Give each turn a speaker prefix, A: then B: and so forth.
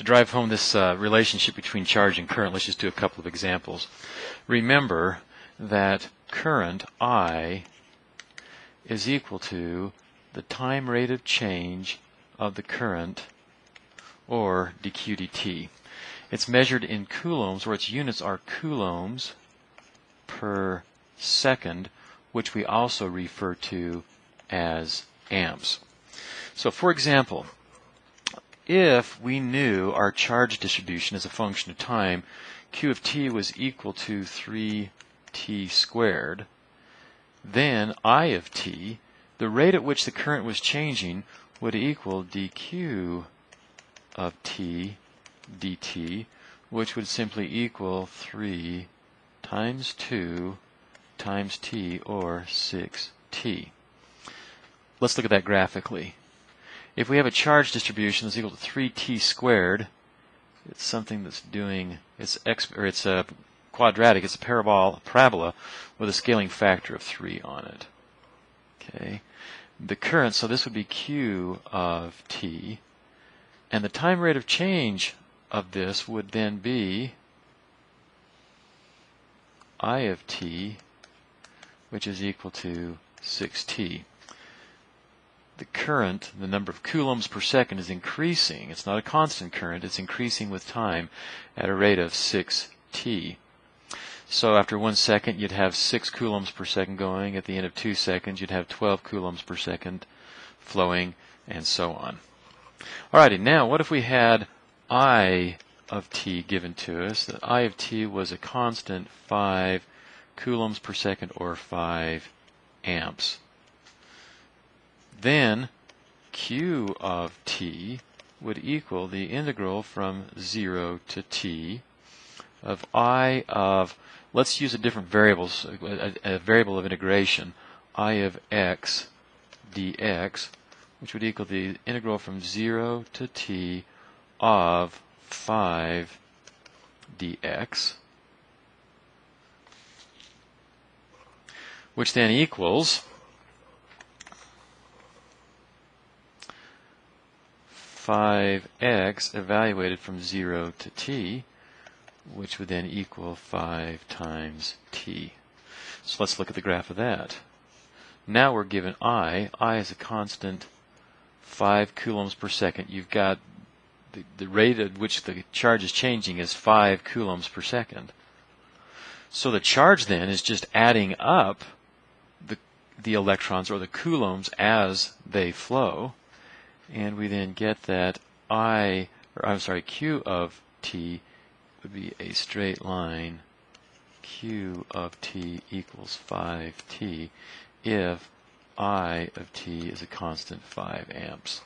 A: to drive home this uh, relationship between charge and current, let's just do a couple of examples. Remember that current I is equal to the time rate of change of the current or dq dt. It's measured in coulombs where its units are coulombs per second which we also refer to as amps. So for example, if we knew our charge distribution as a function of time, q of t was equal to 3t squared, then I of t, the rate at which the current was changing, would equal dq of t dt, which would simply equal 3 times 2 times t, or 6t. Let's look at that graphically. If we have a charge distribution that's equal to 3t squared, it's something that's doing, it's, ex, or it's a quadratic, it's a parabola, parabola with a scaling factor of 3 on it. Okay. The current, so this would be q of t, and the time rate of change of this would then be I of t, which is equal to 6t. The current, the number of coulombs per second, is increasing. It's not a constant current, it's increasing with time at a rate of 6t. So after one second, you'd have 6 coulombs per second going. At the end of two seconds, you'd have 12 coulombs per second flowing, and so on. Alrighty, now what if we had I of t given to us, that I of t was a constant 5 coulombs per second or 5 amps. Then q of t would equal the integral from 0 to t of i of, let's use a different variable, a, a variable of integration, i of x dx, which would equal the integral from 0 to t of 5 dx, which then equals 5x evaluated from 0 to t, which would then equal 5 times t. So let's look at the graph of that. Now we're given I. I is a constant 5 coulombs per second. You've got the, the rate at which the charge is changing is 5 coulombs per second. So the charge then is just adding up the, the electrons or the coulombs as they flow. And we then get that I, or I'm sorry, Q of T would be a straight line Q of T equals 5T if I of T is a constant 5 amps.